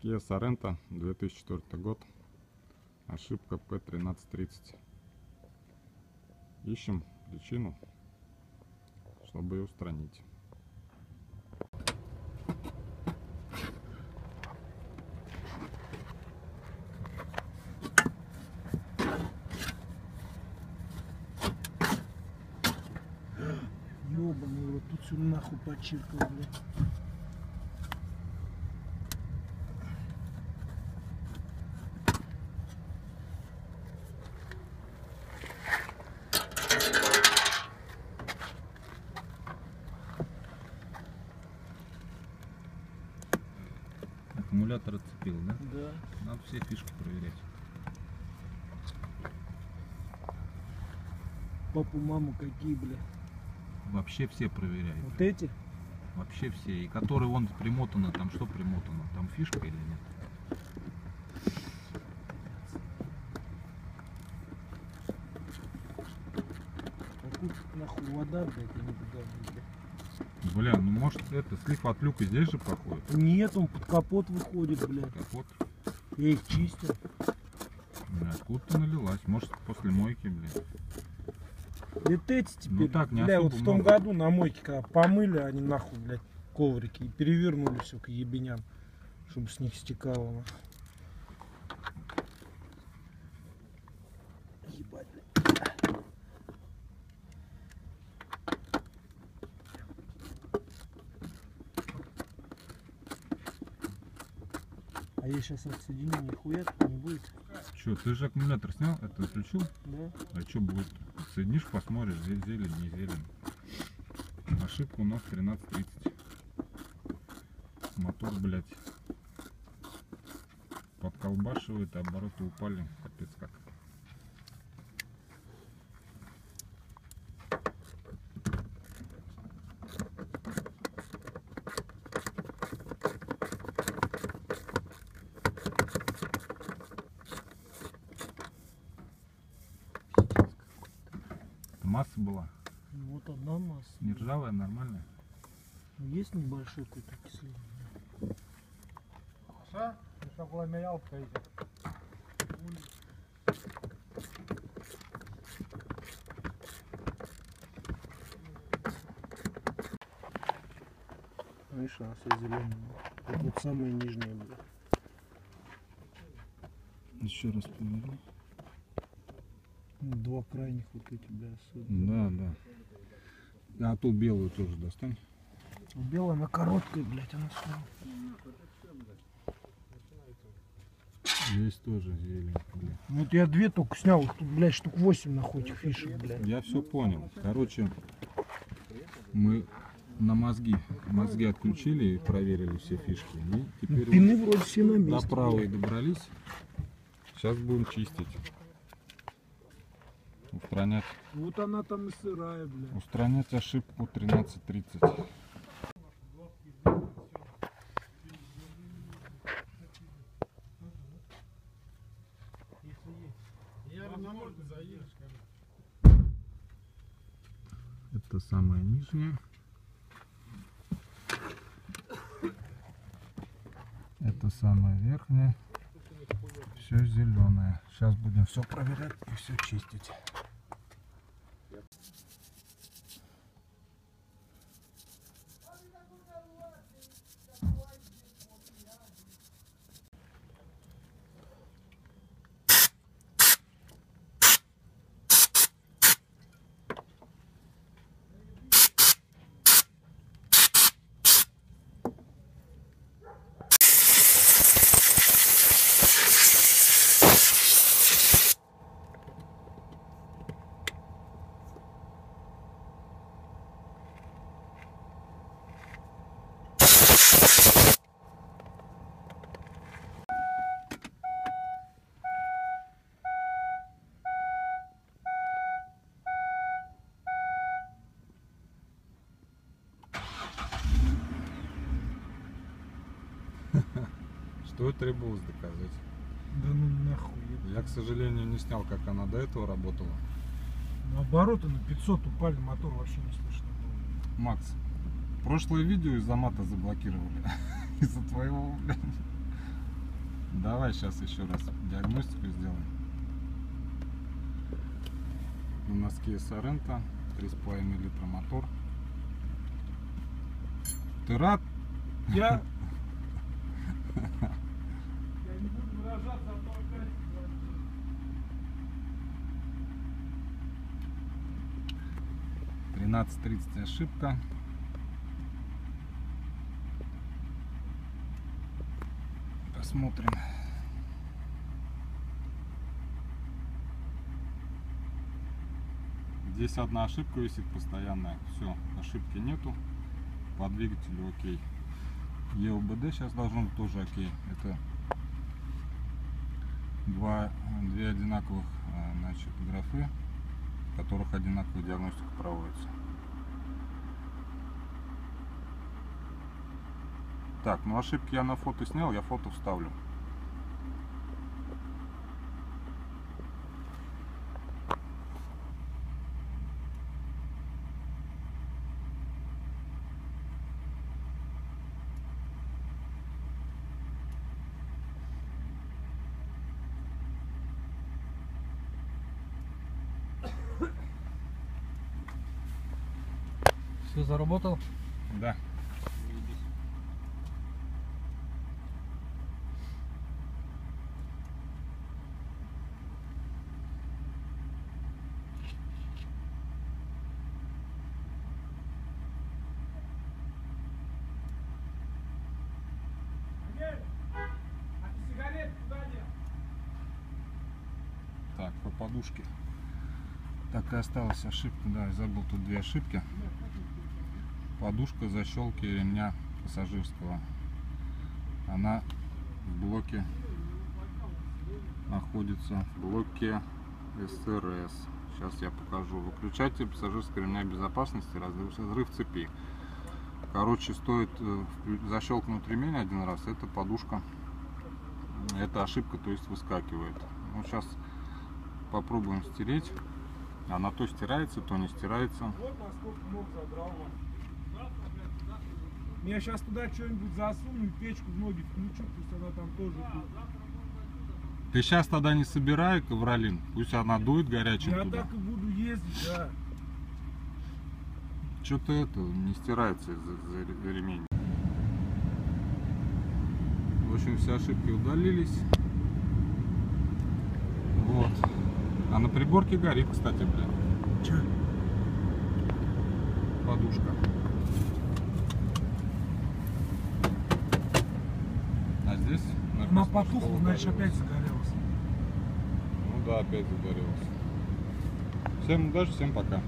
Kia Sorento, 2004 год. Ошибка P1330. Ищем причину, чтобы ее устранить. Ёбаный рот, тут все нахуй подчеркал, блядь. Аккумулятор отцепил, да? Да. Надо все фишки проверять. Папу, маму какие, блядь. Вообще все проверяют. Вот эти? Вообще все. И которые вон примотано, там что примотано? Там фишка или нет? А нахуй вода, блядь, я не туда, блядь. Бля, ну может это слив от люка здесь же проходит? Нет, он под капот выходит, блядь. Капот. Я их чистил. Бля, откуда-то налилась. Может после мойки, блин. Это эти теперь, Ну так, не бля, вот в том много. году на мойке, когда помыли, они нахуй, блядь, коврики и перевернули все к ебеням, чтобы с них стекало. нахуй. Сейчас отсоединю, нихуя не будет. Че, ты же аккумулятор снял? Это включил? Да? А что будет? Соединишь, посмотришь, здесь зелень, не зелень. Ошибка у нас 13.30. Мотор, блядь, подколбашивает, а обороты упали. Капец как. Масса была. Ну, Вот одна масса. Не ржавая, нормальная. Ну, Есть небольшой какой-то кислый. Acolo mai iau pe aici. Видишь, она вся зеленая. Это вот самая нижняя, бля. Еще раз поверну. Ну, Два крайних вот эти, бля, особенно. Да, да. А ту белую тоже достань. Белая, она короткая, блядь, она сюда. Здесь тоже зелень. бля. Ну, Вот я две только снял, их тут, блядь, штук 8 нахуй этих фишек, блядь. Я все понял. Короче, мы на мозги, мозги отключили и проверили все фишки. И Ну, теперь пины вроде все на вот месте. до правой добрались. Сейчас будем чистить. Устранять, Вот она там и сырая, блядь. устранять ошибку 13.30. Это самая нижняя. Это самая верхняя. Все зеленое. Сейчас будем все проверять и все чистить. Что и требовалось доказать. Да ну нахуй. Я, к сожалению, не снял, как она до этого работала. Обороты на 500 упали, мотор вообще не слышно было. Макс, прошлое видео из-за мата заблокировали. Из-за твоего, блядь. Давай сейчас еще раз диагностику сделаем. У нас Kia Sorento, 3,5 литра мотор. Ты рад? Я 12.30 ошибка. Посмотрим. Здесь одна ошибка висит постоянная. Все, ошибки нету. По двигателю окей. ЕОБД сейчас должно быть тоже окей. Это два, две одинаковых а, значит, графы которых одинаковая диагностика проводится. Так, ну ошибки я на фото снял, я фото вставлю. Все заработал? Да. Ты? Так, по подушке. Так и осталась ошибка, да, забыл тут две ошибки. Подушка защелки ремня пассажирского. Она в блоке находится в блоке СРС. Сейчас я покажу. Выключатель пассажирского ремня безопасности, разрыв, разрыв цепи. Короче, стоит э, защелкнуть ремень один раз, эта подушка, эта ошибка, то есть выскакивает. Ну, сейчас попробуем стереть. Она то стирается, то не стирается. Вот насколько мог задрал. Я сейчас туда что-нибудь засуну и печку в ноги включу, пусть она там тоже будет. Ты сейчас тогда не собирай ковролин, пусть она дует горячим Я туда. так и буду ездить, да. Что-то это не стирается из-за из-за ремень. В общем, все ошибки удалились. Вот. А на приборке горит, кстати, блин, Че? подушка. А здесь? Она потухла, значит опять загорелась. Ну да, опять загорелась. Всем удачи, всем пока.